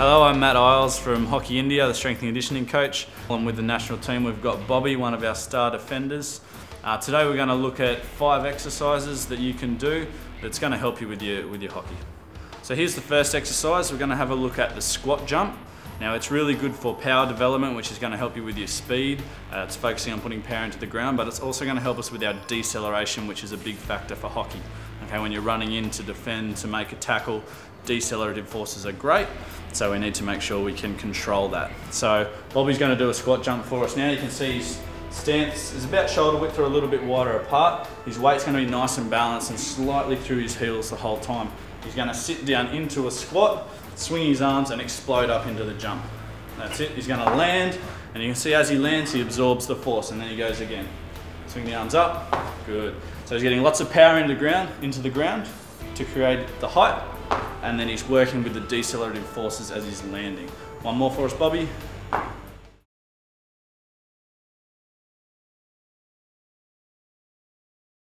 Hello, I'm Matt Eyles from Hockey India, the strength and conditioning coach. I'm with the national team. We've got Bobby, one of our star defenders. Uh, today we're going to look at five exercises that you can do that's going to help you with your, with your hockey. So here's the first exercise. We're going to have a look at the squat jump. Now it's really good for power development, which is going to help you with your speed. Uh, it's focusing on putting power into the ground, but it's also going to help us with our deceleration, which is a big factor for hockey. Okay, when you're running in to defend, to make a tackle, decelerative forces are great. So we need to make sure we can control that. So Bobby's going to do a squat jump for us. Now you can see his stance is about shoulder width or a little bit wider apart. His weight's going to be nice and balanced and slightly through his heels the whole time. He's going to sit down into a squat, swing his arms and explode up into the jump. That's it. He's going to land and you can see as he lands he absorbs the force and then he goes again. Swing the arms up. Good. So he's getting lots of power into the ground, into the ground to create the height and then he's working with the decelerative forces as he's landing. One more for us, Bobby.